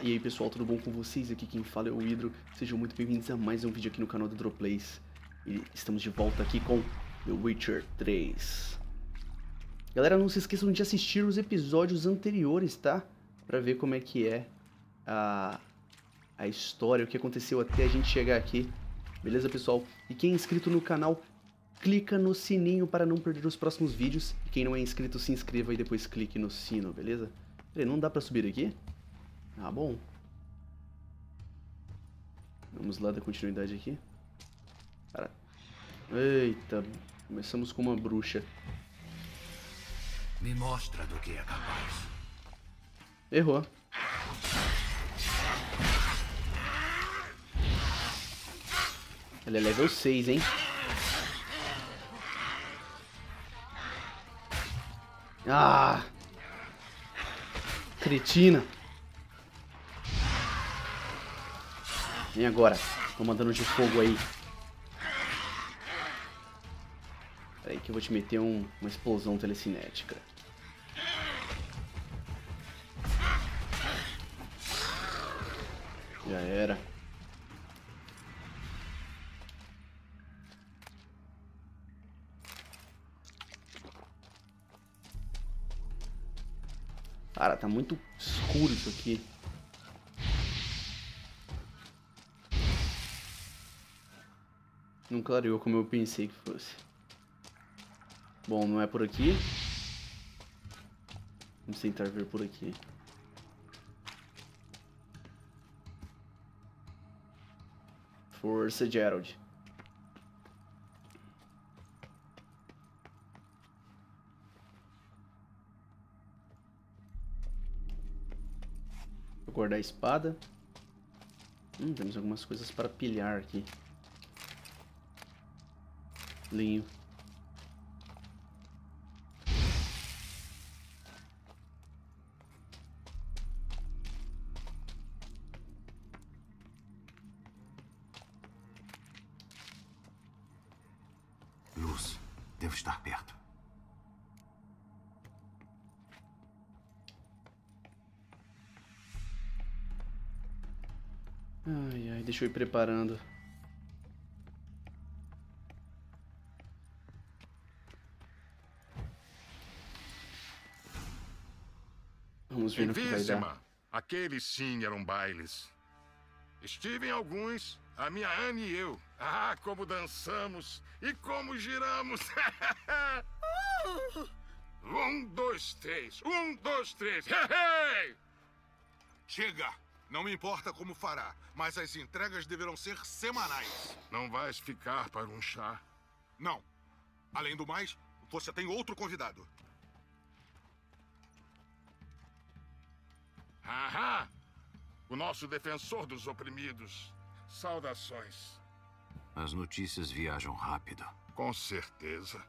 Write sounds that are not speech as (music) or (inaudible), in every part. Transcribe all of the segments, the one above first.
E aí pessoal, tudo bom com vocês? Aqui quem fala é o Hidro. Sejam muito bem-vindos a mais um vídeo aqui no canal do Droplays. E estamos de volta aqui com The Witcher 3. Galera, não se esqueçam de assistir os episódios anteriores, tá? Pra ver como é que é a, a história, o que aconteceu até a gente chegar aqui. Beleza, pessoal? E quem é inscrito no canal, clica no sininho para não perder os próximos vídeos. E quem não é inscrito, se inscreva e depois clique no sino, beleza? Peraí, não dá pra subir aqui? Ah, bom. Vamos lá dar continuidade aqui. Para. Eita, começamos com uma bruxa. Me mostra do que é capaz. Errou. Ela é level 6, hein? Ah! Cretina! Vem agora. Toma dano de fogo aí. Peraí que eu vou te meter um, uma explosão telecinética. Já era. Cara, tá muito escuro isso aqui. Não clareou como eu pensei que fosse. Bom, não é por aqui. Vamos tentar ver por aqui. Força, Gerald. Vou guardar a espada. Hum, temos algumas coisas para pilhar aqui. Linho. Luz. Devo estar perto. Ai, ai, deixa eu ir preparando. Vamos ver no que vai dar. Aqueles sim eram bailes. Estive em alguns, a minha Anne e eu. Ah, como dançamos e como giramos. (laughs) um, dois, três. Um, dois, três. Hey, hey! Chega! Não me importa como fará, mas as entregas deverão ser semanais. Não vais ficar para um chá. Não. Além do mais, você tem outro convidado. Ahá! O nosso defensor dos oprimidos. Saudações. As notícias viajam rápido. Com certeza.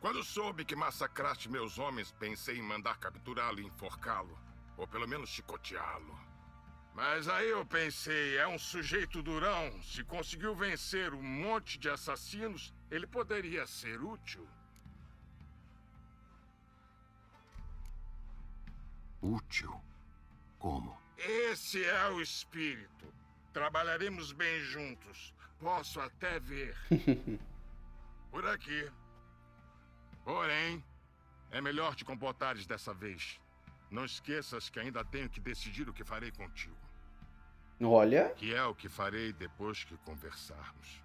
Quando soube que massacraste meus homens, pensei em mandar capturá-lo e enforcá-lo. Ou pelo menos chicoteá-lo. Mas aí eu pensei, é um sujeito durão. Se conseguiu vencer um monte de assassinos, ele poderia ser útil. Útil? Como? Esse é o espírito. Trabalharemos bem juntos. Posso até ver. (laughs) Por aqui. Porém, é melhor te comportares dessa vez. Não esqueças que ainda tenho que decidir o que farei contigo. Olha. Que é o que farei depois que conversarmos.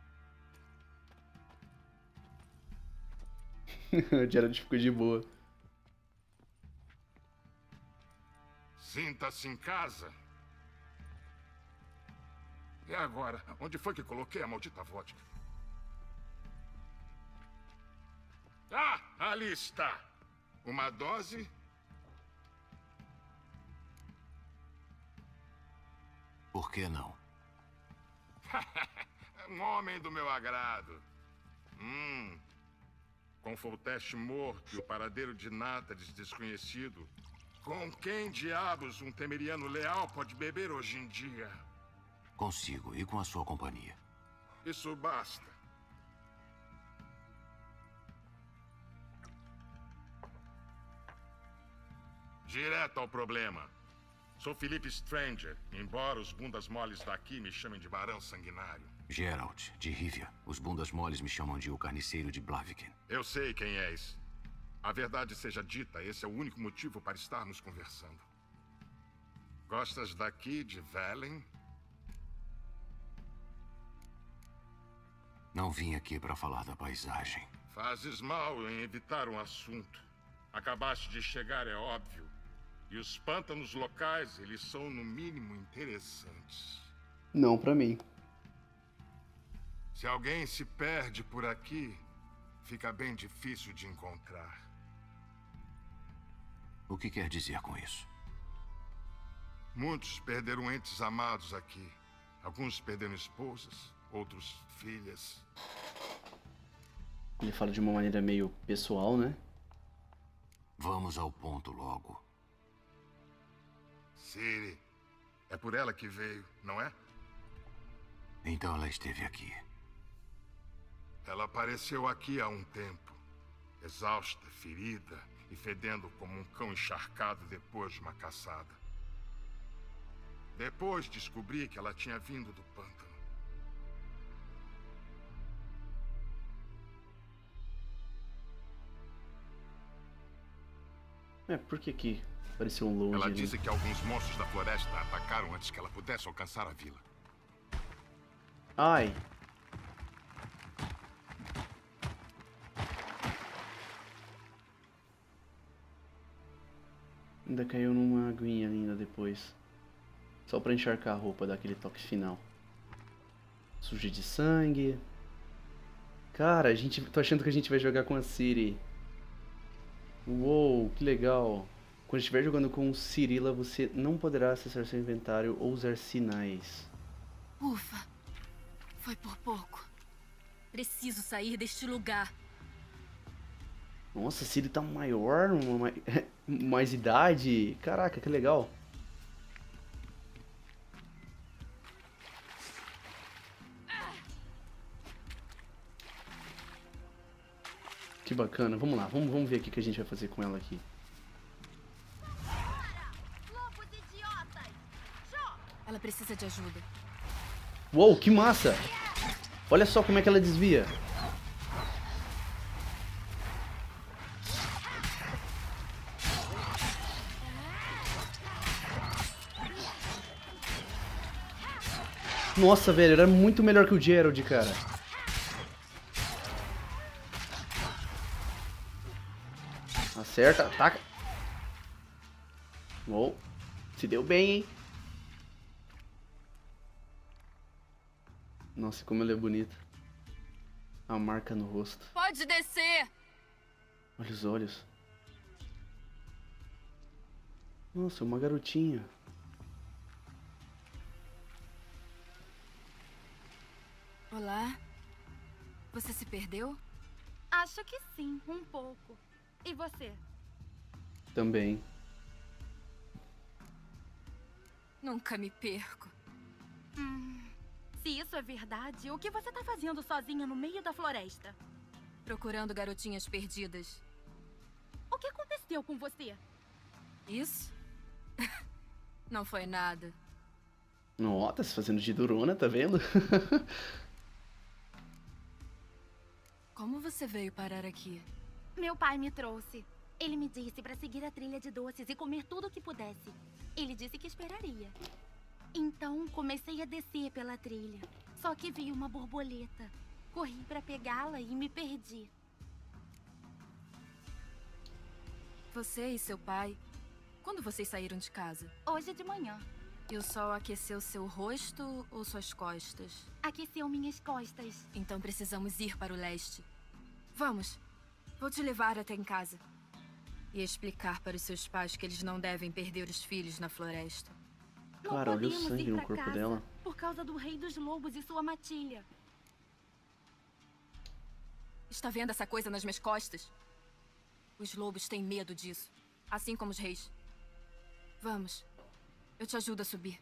o Gerald ficou de boa. Sinta-se em casa. E agora? Onde foi que coloquei a maldita vodka? Ah, ali está. Uma dose. Por que não? (laughs) um homem do meu agrado. Hum. Com Folteste morto e o paradeiro de Nátares desconhecido. Com quem diabos um temeriano leal pode beber hoje em dia? Consigo, e com a sua companhia. Isso basta. Direto ao problema. Sou Felipe Stranger, embora os bundas moles daqui me chamem de Barão Sanguinário. Geralt, de Rivia. Os bundas moles me chamam de o carniceiro de Blaviken. Eu sei quem és. A verdade seja dita, esse é o único motivo para estarmos conversando. Gostas daqui de Velen? Não vim aqui para falar da paisagem. Fazes mal em evitar um assunto. Acabaste de chegar, é óbvio. E os pântanos locais, eles são no mínimo interessantes. Não pra mim. Se alguém se perde por aqui, fica bem difícil de encontrar. O que quer dizer com isso? Muitos perderam entes amados aqui. Alguns perderam esposas, outros filhas. Ele fala de uma maneira meio pessoal, né? Vamos ao ponto logo. Siri, é por ela que veio, não é? Então ela esteve aqui. Ela apareceu aqui há um tempo, exausta, ferida e fedendo como um cão encharcado depois de uma caçada. Depois descobri que ela tinha vindo do pântano. É, por que que pareceu um longe Ela ali? disse que alguns monstros da floresta atacaram antes que ela pudesse alcançar a vila. Ai. Ainda caiu numa aguinha ainda depois. Só pra encharcar a roupa, dar aquele toque final. Suja de sangue. Cara, a gente. tô achando que a gente vai jogar com a Siri. Uou, que legal. Quando estiver jogando com Cirila, você não poderá acessar seu inventário ou usar sinais. Ufa, foi por pouco. Preciso sair deste lugar. Nossa, se ele tá maior, uma (laughs) mais idade. Caraca, que legal. Que bacana. Vamos lá, vamos, vamos ver o que a gente vai fazer com ela aqui. Ela precisa de ajuda. Uou, que massa! Olha só como é que ela desvia. Nossa, velho, era muito melhor que o Gerald, cara. Acerta, ataca. Uou, se deu bem, hein? Nossa, como ela é bonita. A marca no rosto. Pode descer! Olha os olhos. Nossa, uma garotinha. Olá? Você se perdeu? Acho que sim, um pouco. E você? Também. Nunca me perco. Hum, se isso é verdade, o que você tá fazendo sozinha no meio da floresta? Procurando garotinhas perdidas. O que aconteceu com você? Isso? (laughs) Não foi nada. Ó, tá se fazendo de durona, tá vendo? (laughs) Como você veio parar aqui? Meu pai me trouxe. Ele me disse pra seguir a trilha de doces e comer tudo o que pudesse. Ele disse que esperaria. Então comecei a descer pela trilha. Só que vi uma borboleta. Corri pra pegá-la e me perdi. Você e seu pai. Quando vocês saíram de casa? Hoje de manhã, E o sol aqueceu seu rosto ou suas costas? aqueceu minhas costas. Então precisamos ir para o leste. Vamos. Vou te levar até em casa. E explicar para os seus pais que eles não devem perder os filhos na floresta. Não Cara, olha o sangue ir no corpo casa dela. Por causa do rei dos lobos e sua matilha. Está vendo essa coisa nas minhas costas? Os lobos têm medo disso. Assim como os reis. Vamos. Eu te ajudo a subir.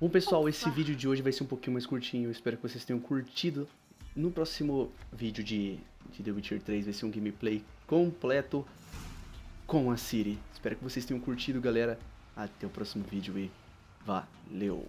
Bom, pessoal, esse Ufa. vídeo de hoje vai ser um pouquinho mais curtinho. Eu espero que vocês tenham curtido. No próximo vídeo de, de The Witcher 3 vai ser um gameplay completo. com a Siri. Espero que vocês tenham curtido, galera. Até o próximo vídeo e valeu!